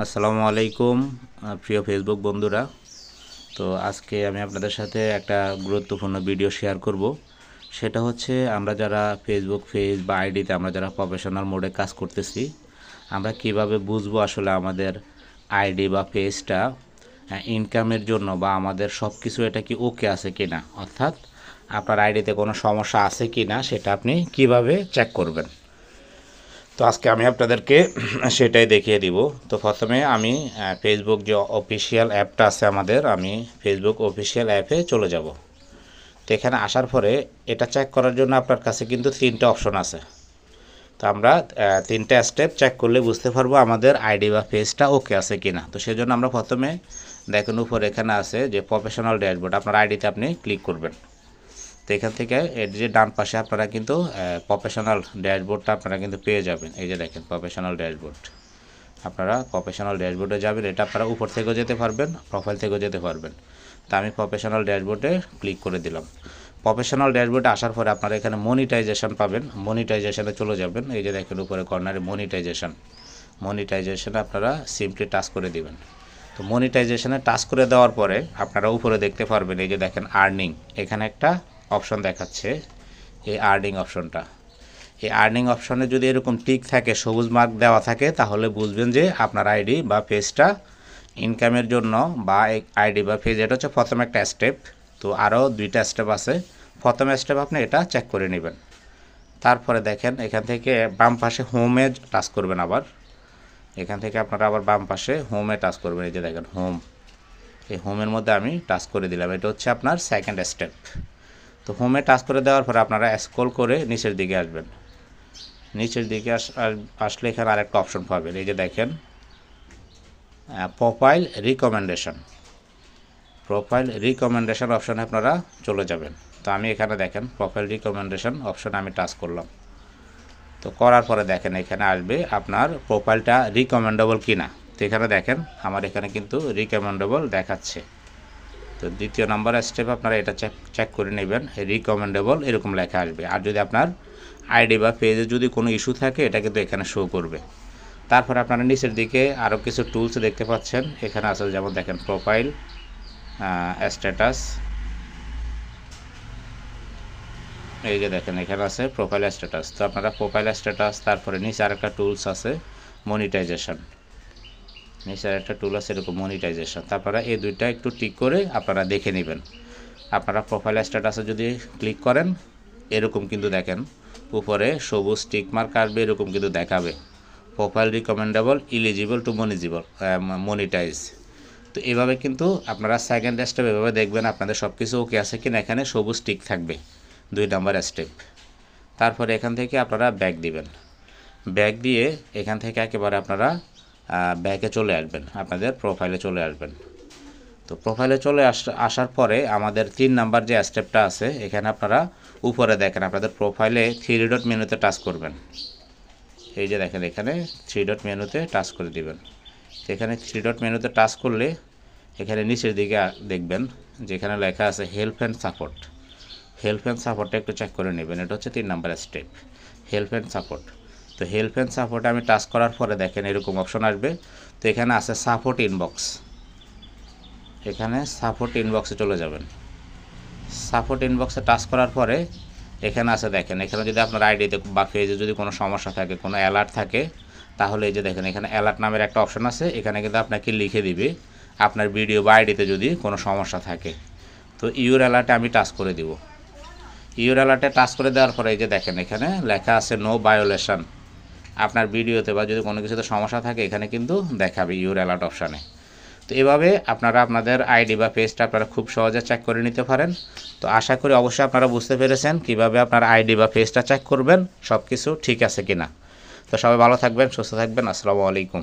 আসসালামু আলাইকুম প্রিয় ফেসবুক বন্ধুরা। তো আজকে আমি আপনাদের সাথে একটা গুরুত্বপূর্ণ ভিডিও শেয়ার করব। সেটা হচ্ছে আমরা যারা ফেসবুক পেজ বা আইডিতে আমরা যারা প্রফেশনাল মোডে কাজ করতেছি, আমরা কীভাবে বুঝব আসলে আমাদের আইডি বা পেজটা ইনকামের জন্য বা আমাদের সব কিছু এটা কি ওকে আছে কি না অর্থাৎ আপনার আইডিতে কোনো সমস্যা আছে কি না সেটা আপনি কীভাবে চেক করবেন? তো আজকে আমি আপনাদেরকে সেটাই দেখিয়ে দিব। তো প্রথমে আমি ফেসবুক যে অফিসিয়াল অ্যাপটা আছে আমাদের, আমি ফেসবুক অফিসিয়াল অ্যাপে চলে যাব। তো এখানে আসার পরে এটা চেক করার জন্য আপনার কাছে কিন্তু তিনটে অপশন আছে। তো আমরা তিনটে স্টেপ চেক করলে বুঝতে পারব আমাদের আইডি বা পেজটা ওকে আছে কি না তো সেজন্য আমরা প্রথমে দেখেন উপর এখানে আছে যে প্রফেশনাল ড্যাশবোর্ড আপনার আইডিতে আপনি ক্লিক করবেন। তো এখান থেকে এর যে ডান পাশে আপনারা কিন্তু প্রফেশনাল ড্যাশবোর্ডটা আপনারা কিন্তু পেয়ে যাবেন। এই যে দেখেন প্রফেশনাল ড্যাশবোর্ড আপনারা প্রফেশনাল ড্যাশবোর্ডে যাবেন, এটা আপনারা উপর থেকেও যেতে পারবেন প্রোফাইল থেকেও যেতে পারবেন। তা আমি প্রফেশনাল ড্যাশবোর্ডে ক্লিক করে দিলাম। প্রফেশনাল ড্যাশবোর্ডে আসার পরে আপনারা এখানে মনিটাইজেশন পাবেন। মনিটাইজেশনে চলে যাবেন। এই যে দেখেন, উপরে কর্নারে মনিটাইজেশন মনিটাইজেশনে আপনারা সিম্পলি টাচ করে দিবেন। তো মনিটাইজেশনে টাচ করে দেওয়ার পরে আপনারা উপরে দেখতে পারবেন, এই যে দেখেন আর্নিং এখানে একটা অপশন দেখাচ্ছে, এই আর্নিং অপশনটা এই আর্নিং অপশনে যদি এরকম টিক থাকে, সবুজ মার্ক দেওয়া থাকে, তাহলে বুঝবেন যে আপনার আইডি বা পেজটা ইনকামের জন্য বা আইডি বা পেজ এটা হচ্ছে প্রথম একটা স্টেপ তো আরও দুইটা স্টেপ আছে। প্রথম স্টেপ আপনি এটা চেক করে নেবেন। তারপরে দেখেন, এখান থেকে বাম পাশে হোমে টাচ করবেন আবার। এখান থেকে আপনারা আবার বাম পাশে হোমে টাচ করবেন। এই যে দেখেন হোম এই হোমের মধ্যে আমি টাচ করে দিলাম। এটা হচ্ছে আপনার সেকেন্ড স্টেপ তো হোমে টাচ করে দেওয়ার পরে আপনারা স্ক্রল করে নিচের দিকে আসবেন। নিচের দিকে আস- আস- আসলে এখানে আরেকটা অপশন পাবেন। এই যে দেখেন প্রোফাইল রিকমেন্ডেশন প্রোফাইল রিকমেন্ডেশন অপশনে আপনারা চলে যাবেন। তো আমি এখানে দেখেন প্রোফাইল রিকমেন্ডেশন অপশনে আমি টাচ করলাম। তো করার পরে দেখেন, এখানে আসবে আপনার প্রোফাইলটা রিকমেন্ডেবল কিনা। তো এখানে দেখেন, আমার এখানে কিন্তু রিকমেন্ডেবল দেখাচ্ছে। তো দ্বিতীয় নাম্বার স্টেপ আপনারা এটা চেক চেক করে নেবেন। রিকমেন্ডেবল এরকম লেখা আসবে। আর যদি আপনার আইডি বা পেজে যদি কোনো ইস্যু থাকে, এটা কিন্তু এখানে শো করবে। তারপরে আপনারা নিচের দিকে আরও কিছু টুলস দেখতে পাচ্ছেন। এখানে আসলে যেমন দেখেন প্রোফাইল স্ট্যাটাস এই যে দেখেন, এখানে আছে প্রোফাইল স্ট্যাটাস তো আপনারা প্রোফাইল স্ট্যাটাস তারপরে নিচে আরেকটা টুলস আছে মনিটাইজেশন নিচে একটা টুল আছে, এরকম মনিটাইজেশন তারপরে এই দুইটা একটু টিক করে আপনারা দেখে নেবেন। আপনারা প্রোফাইল স্ট্যাটাসে যদি ক্লিক করেন, এরকম কিন্তু দেখেন, উপরে সবুজ টিক মার্ক আসবে, এরকম কিন্তু দেখাবে। Profile recommendable eligible to monetizable monetize তো এভাবে কিন্তু আপনারা সেকেন্ড স্টেপ এভাবে দেখবেন, আপনাদের সব কিছু ওকে আছে কিনা, এখানে সবুজ টিক থাকবে, দুই নাম্বার স্টেপ তারপরে এখান থেকে আপনারা ব্যাগ দিবেন। ব্যাগ দিয়ে এখান থেকে একেবারে আপনারা ব্যাকে চলে আসবেন, আপনাদের প্রোফাইলে চলে আসবেন। তো প্রোফাইলে চলে আস, আসার পরে আমাদের তিন নাম্বার যে স্টেপটা আছে, এখানে আপনারা উপরে দেখেন, আপনাদের প্রোফাইলে থ্রি ডট মেনুতে টাচ করবেন। এই যে দেখেন, এখানে থ্রি ডট মেনুতে টাচ করে দিবেন। এখানে থ্রি ডট মেনুতে টাচ করলে এখানে নিচের দিকে দেখবেন, যেখানে লেখা আছে help and support help and সাপোর্টটা একটু চেক করে নেবেন, এটা হচ্ছে তিন number step help and support তো হেল্প অ্যান্ড সাপোর্টে আমি টাচ করার পরে দেখেন এরকম অপশন আসবে। তো এখানে আছে সাপোর্ট ইনবক্স এখানে সাপোর্ট ইনবক্সে চলে যাবেন। সাপোর্ট ইনবক্সে টাচ করার পরে এখানে আছে দেখেন, এখানে যদি আপনার আইডিতে বা পেজে যদি কোনো সমস্যা থাকে, কোনো অ্যালার্ট থাকে, তাহলে এই যে দেখেন, এখানে অ্যালার্ট নামের একটা অপশন আছে। এখানে কিন্তু আপনাকে লিখে দিবে আপনার ভিডিও বা আইডিতে যদি কোনো সমস্যা থাকে। তো ইউর অ্যালার্টে আমি টাচ করে দিব। ইউর অ্যালার্টে টাচ করে দেওয়ার পরে এই যে দেখেন, এখানে লেখা আছে নো বায়োলেশন আপনার ভিডিওতে বা যদি কোনো কিছুতে সমস্যা থাকে, এখানে কিন্তু দেখাবে ইউর অ্যালার্ট অপশানে। তো এভাবে আপনারা আপনাদের আইডি বা পেজটা আপনারা খুব সহজে চেক করে নিতে পারেন। তো আশা করি অবশ্যই আপনারা বুঝতে পেরেছেন কীভাবে আপনার আইডি বা পেজটা চেক করবেন সব কিছু ঠিক আছে কিনা। তো সবাই ভালো থাকবেন, সুস্থ থাকবেন, আসসালামু আলাইকুম।